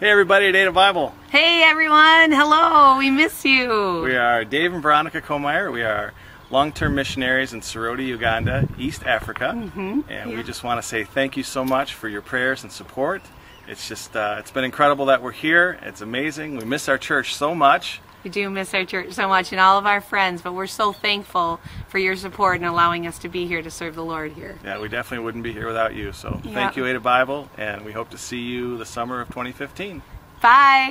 Hey everybody at Ada Bible. Hey everyone, hello, we miss you. We are Dave and Veronica Commire. We are long-term missionaries in Soroti, Uganda, East Africa. Mm-hmm. And Yeah. we just want to say thank you so much for your prayers and support. It's just, uh, it's been incredible that we're here. It's amazing. We miss our church so much. We do miss our church so much and all of our friends, but we're so thankful for your support and allowing us to be here to serve the Lord here. Yeah, we definitely wouldn't be here without you. So Yeah. thank you, Ada Bible, and we hope to see you the summer of 2015. Bye.